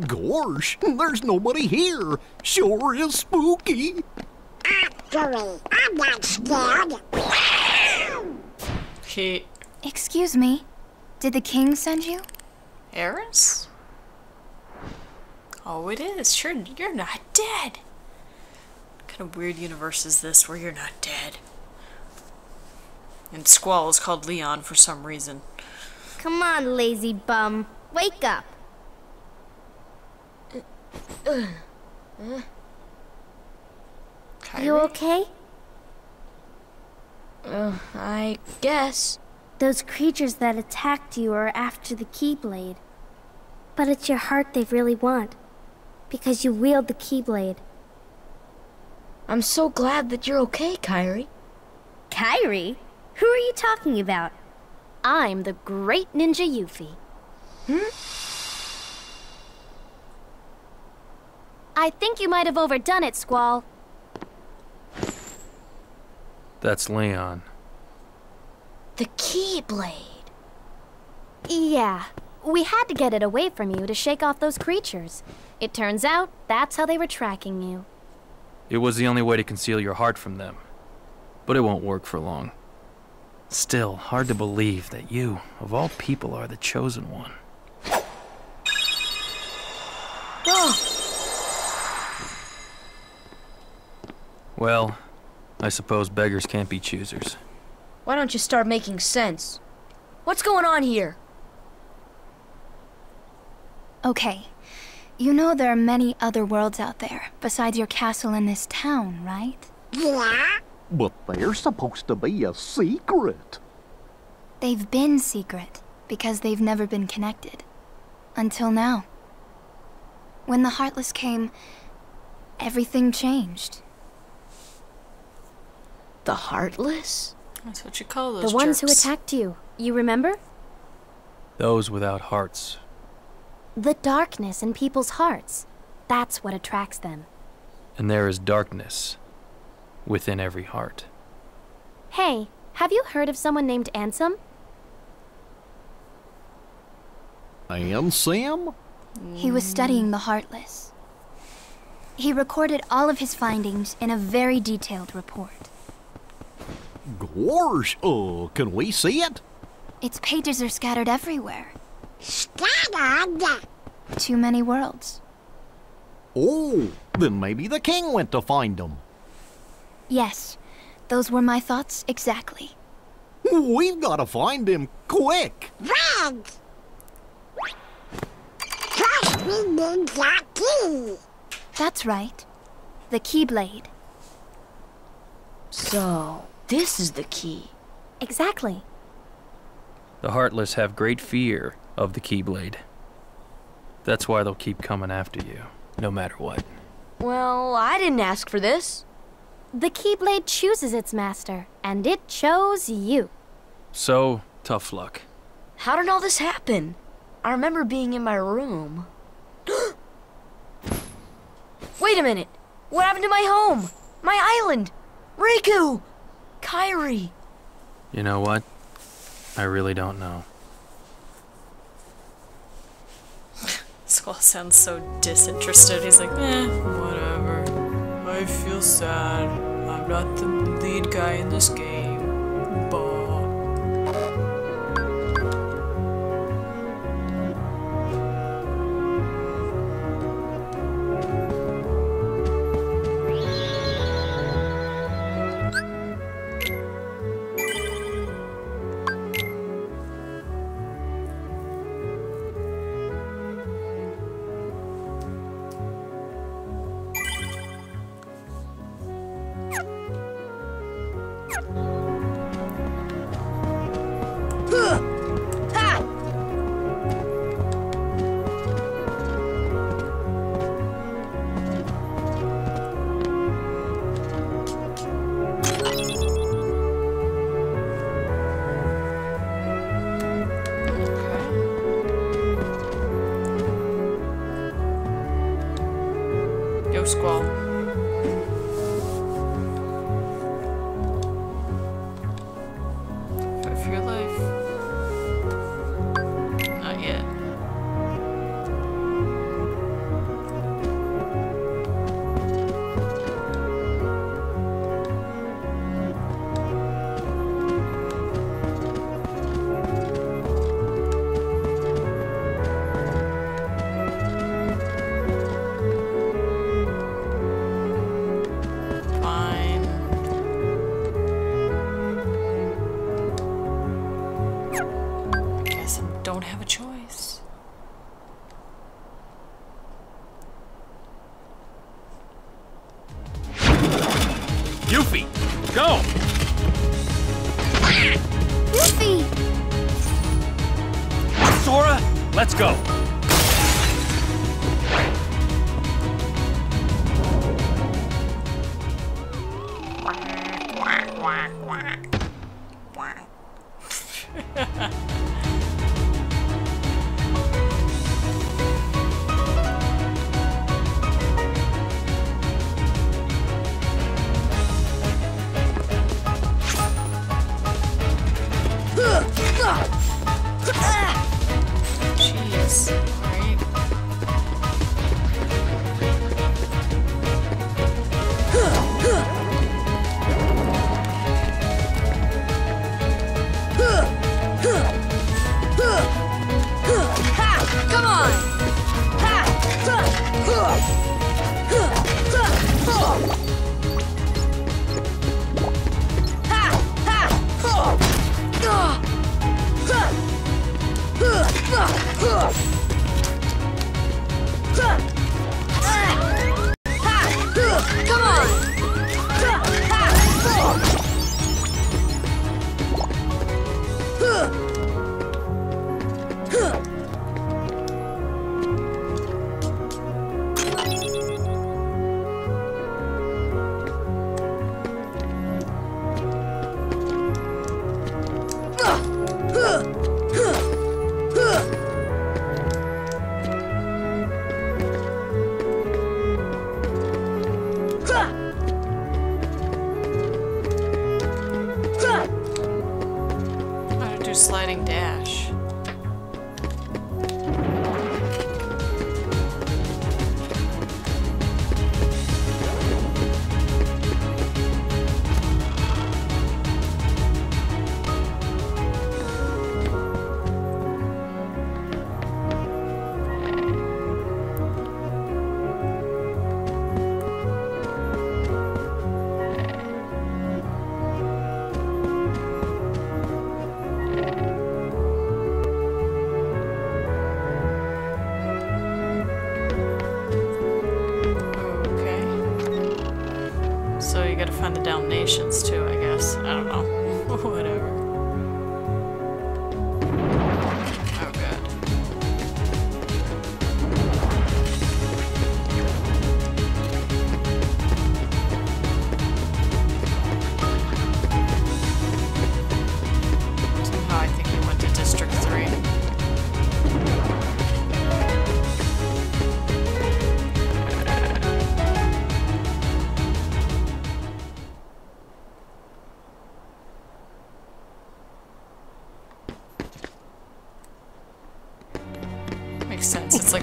Gosh, there's nobody here. Sure is spooky. Actually, I'm not scared. He. Excuse me. Did the king send you? Aerith? Oh, it is. Sure, you're not dead. What kind of weird universe is this where you're not dead? And Squall is called Leon for some reason. Come on, lazy bum. Wake up. Kairi? You okay? Uh, I guess. Those creatures that attacked you are after the Keyblade. But it's your heart they really want. Because you wield the Keyblade. I'm so glad that you're okay, Kairi. Kairi? Who are you talking about? I'm the great ninja Yuffie. Hmm? I think you might have overdone it, Squall. That's Leon. The Keyblade. Yeah, we had to get it away from you to shake off those creatures. It turns out that's how they were tracking you. It was the only way to conceal your heart from them. But it won't work for long. Still, hard to believe that you, of all people, are the chosen one. Well, I suppose beggars can't be choosers. Why don't you start making sense? What's going on here? Okay. You know there are many other worlds out there, besides your castle and this town, right? Yeah? But they're supposed to be a secret. They've been secret, because they've never been connected. Until now. When the Heartless came, everything changed. The Heartless? That's what you call those The ones who attacked you, you remember? Those without hearts. The darkness in people's hearts. That's what attracts them. And there is darkness within every heart. Hey, have you heard of someone named Ansem? And Sam? He was studying the Heartless. He recorded all of his findings in a very detailed report. Gosh, uh, can we see it? Its pages are scattered everywhere. Scattered. Too many worlds. Oh, then maybe the king went to find them. Yes, those were my thoughts exactly. We've got to find him quick. Red. Trust me, Ninja Key. That's right. The Keyblade. So, this is the key. Exactly. The Heartless have great fear of the Keyblade. That's why they'll keep coming after you, no matter what. Well, I didn't ask for this. The Keyblade chooses its master, and it chose you. So, tough luck. How did all this happen? I remember being in my room. Wait a minute. What happened to my home? My island? Riku! Kairi! You know what? I really don't know. Squall sounds so disinterested. He's like, eh, whatever. I feel sad. I'm not the lead guy in this game. Bah. Yuffie, go! Goofy! Sora, let's go! Jeez. Come find the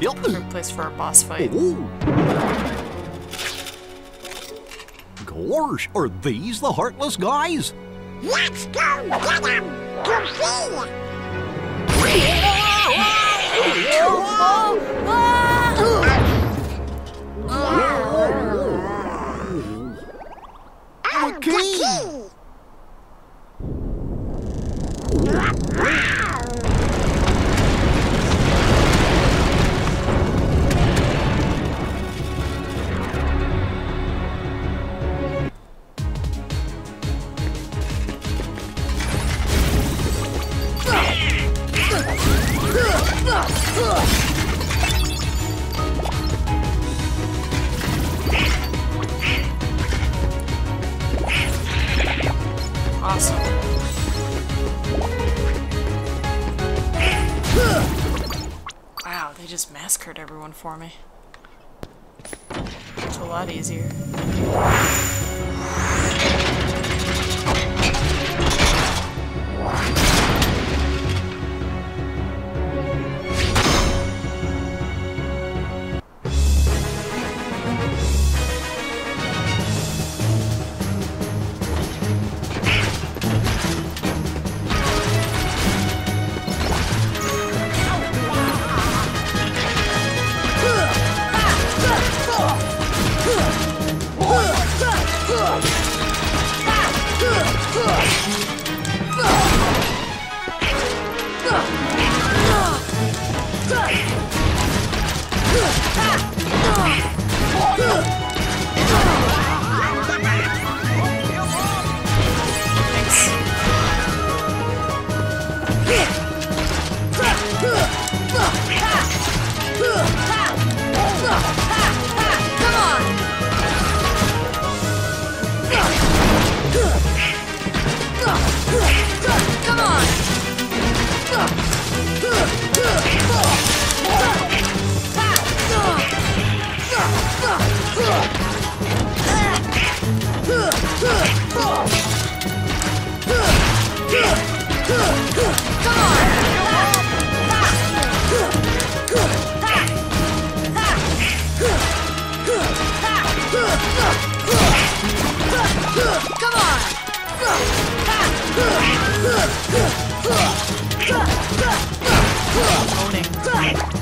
Yep. perfect place for a boss fight. Oh. Gosh, are these the Heartless guys? Let's go get him! Goofy! Wow, they just massacred everyone for me. It's a lot easier. Owning.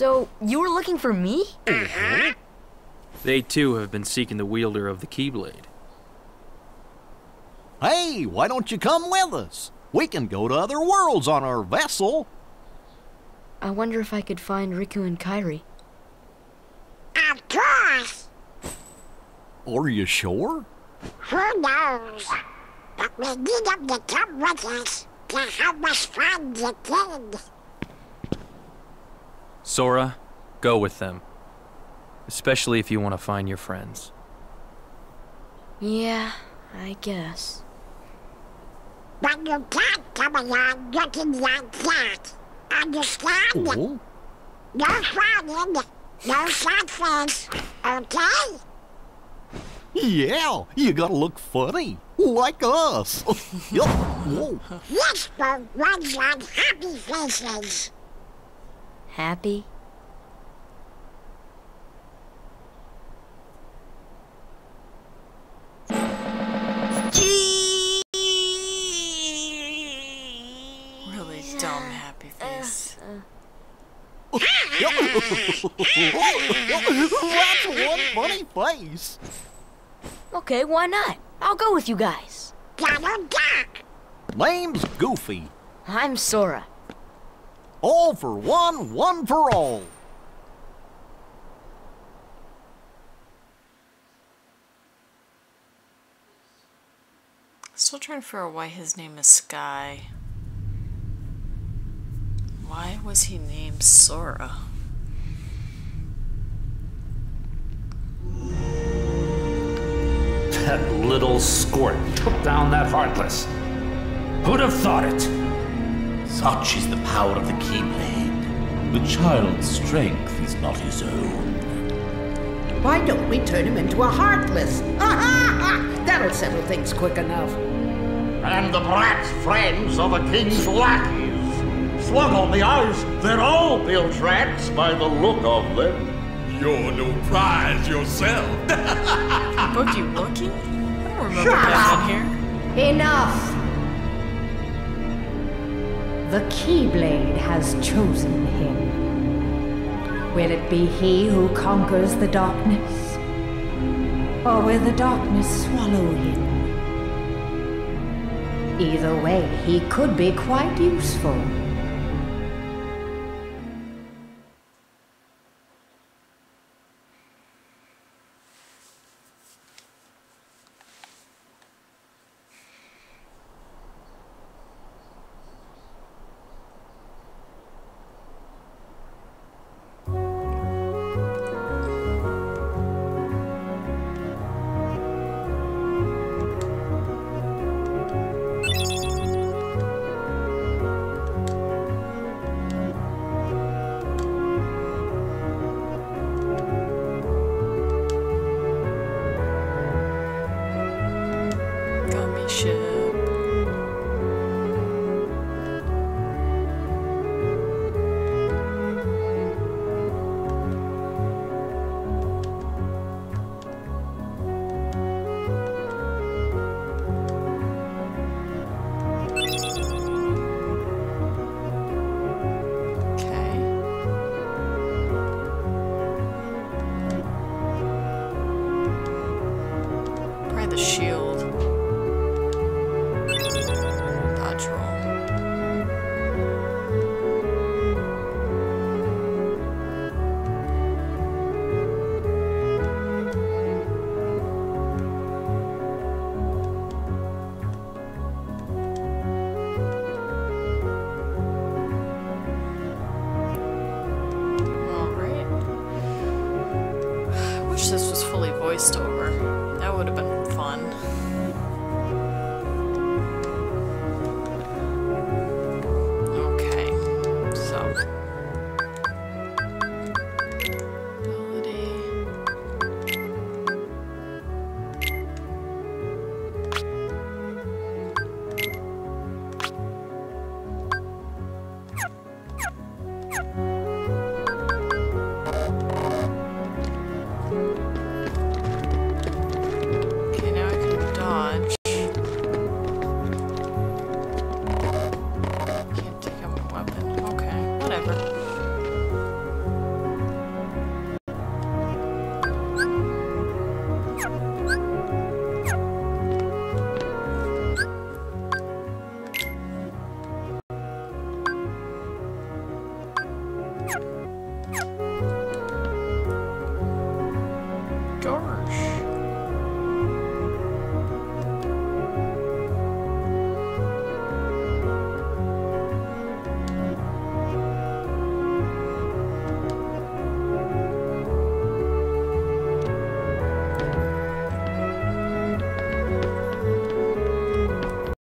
So, you were looking for me? Mm-hmm. They too have been seeking the wielder of the Keyblade. Hey, why don't you come with us? We can go to other worlds on our vessel. I wonder if I could find Riku and Kairi. Of course. Are you sure? Who knows? But we need them to come with us to help us find the kid. Sora, go with them. Especially if you want to find your friends. Yeah, I guess. But you can't come along looking like that. Understand? Oh, No frowning, no sad face, okay? yeah, you gotta look funny, like us. Yup. Whoa. This boat runs on happy faces. Happy? Really dumb happy uh, face. That's one funny face. Okay, why not? I'll go with you guys. Donald Duck. Name's Goofy. I'm Sora. All for one, one for all. Still trying to figure out why his name is Sky. Why was he named Sora? That little squirt took down that Heartless. Who'd have thought it? Such is the power of the Keyblade. The child's strength is not his own. Why don't we turn him into a heartless? That'll settle things quick enough. And the brat's friends are the king's lackeys. Slug on the ice, they're all built rats by the look of them. You're no prize yourself. Boogie Woogie? I don't remember that in here. Enough! The Keyblade has chosen him. Will it be he who conquers the darkness? Or will the darkness swallow him? Either way, he could be quite useful. 是。